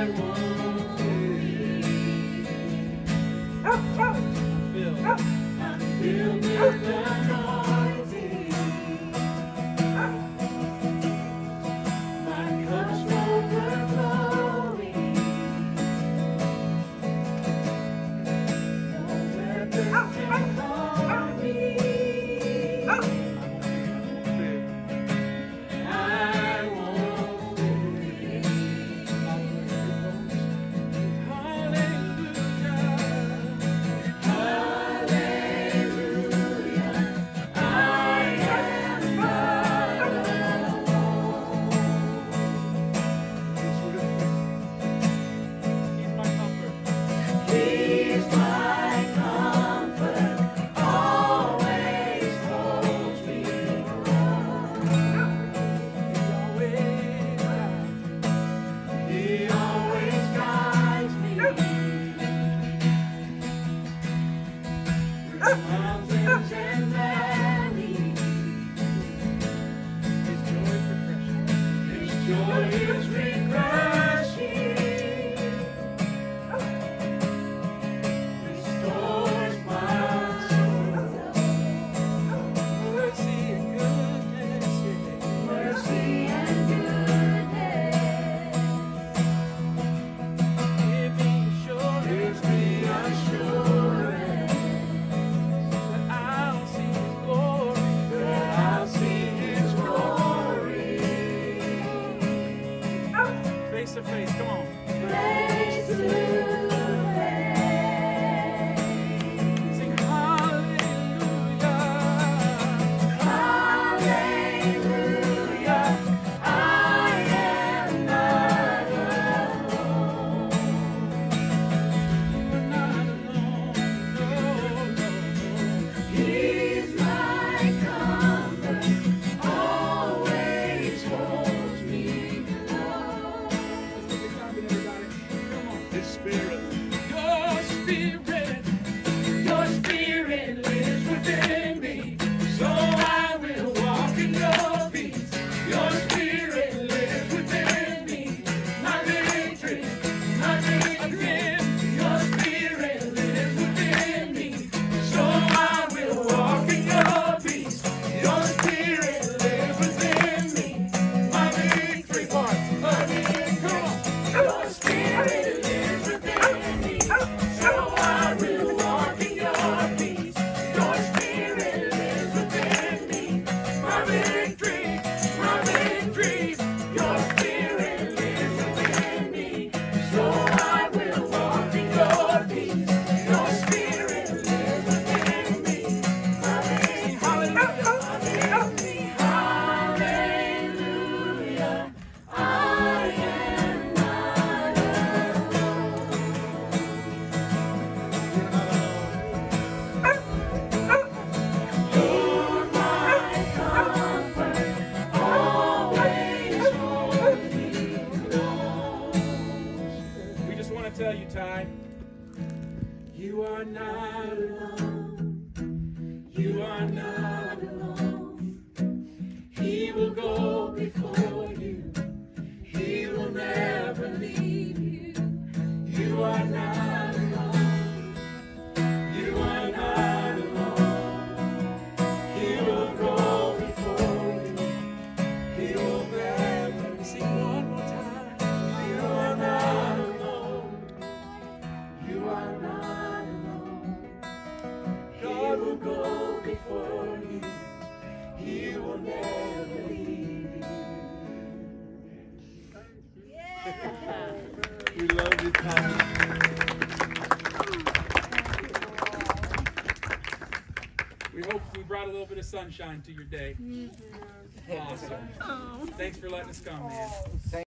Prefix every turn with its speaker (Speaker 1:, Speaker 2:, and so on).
Speaker 1: I want. Amen.
Speaker 2: We just want to tell you, Ty. You are not
Speaker 1: alone.
Speaker 2: You are not
Speaker 1: alone. He will go before.
Speaker 2: We hope we brought a little bit of sunshine to your day. Mm-hmm. Awesome. Oh. Thanks for letting us come, man. Oh.